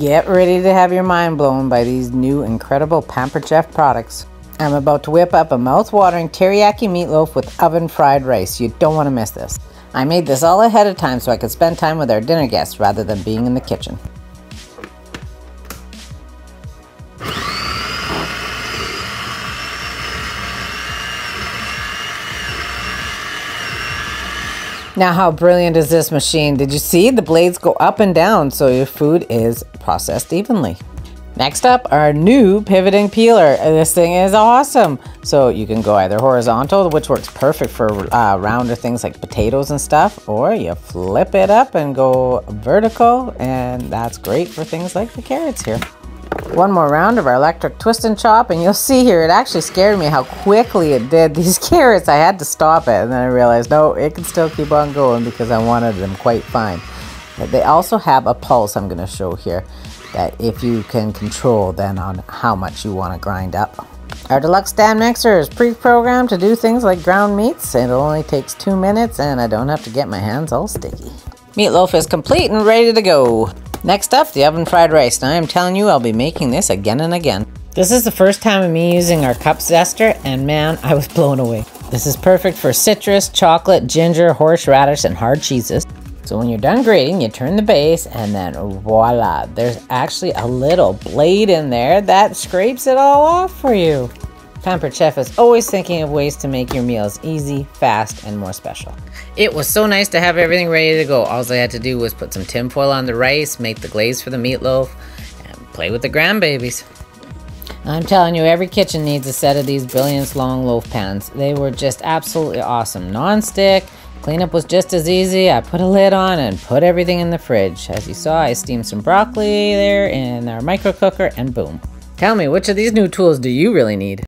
Get ready to have your mind blown by these new incredible Pampered Chef products. I'm about to whip up a mouth-watering teriyaki meatloaf with oven fried rice. You don't want to miss this. I made this all ahead of time so I could spend time with our dinner guests rather than being in the kitchen. Now, how brilliant is this machine? Did you see the blades go up and down so your food is processed evenly? Next up, our new pivoting peeler. This thing is awesome. So you can go either horizontal, which works perfect for uh, rounder things like potatoes and stuff, or you flip it up and go vertical, and that's great for things like the carrots here. One more round of our electric twist and chop, and you'll see here, it actually scared me how quickly it did these carrots. I had to stop it, and then I realized, no, it can still keep on going because I wanted them quite fine. but They also have a pulse I'm going to show here that if you can control then on how much you want to grind up. Our deluxe stand mixer is pre-programmed to do things like ground meats. It only takes two minutes and I don't have to get my hands all sticky. Meatloaf is complete and ready to go. Next up, the oven fried rice. Now I'm telling you, I'll be making this again and again. This is the first time of me using our cup zester, and man, I was blown away. This is perfect for citrus, chocolate, ginger, horseradish, and hard cheeses. So when you're done grating, you turn the base, and then voila, there's actually a little blade in there that scrapes it all off for you. Pampered Chef is always thinking of ways to make your meals easy, fast, and more special. It was so nice to have everything ready to go. All I had to do was put some tinfoil on the rice, make the glaze for the meatloaf, and play with the grandbabies. I'm telling you, every kitchen needs a set of these Brilliance long loaf pans. They were just absolutely awesome. Non-stick, cleanup was just as easy. I put a lid on and put everything in the fridge. As you saw, I steamed some broccoli there in our micro cooker and boom. Tell me, which of these new tools do you really need?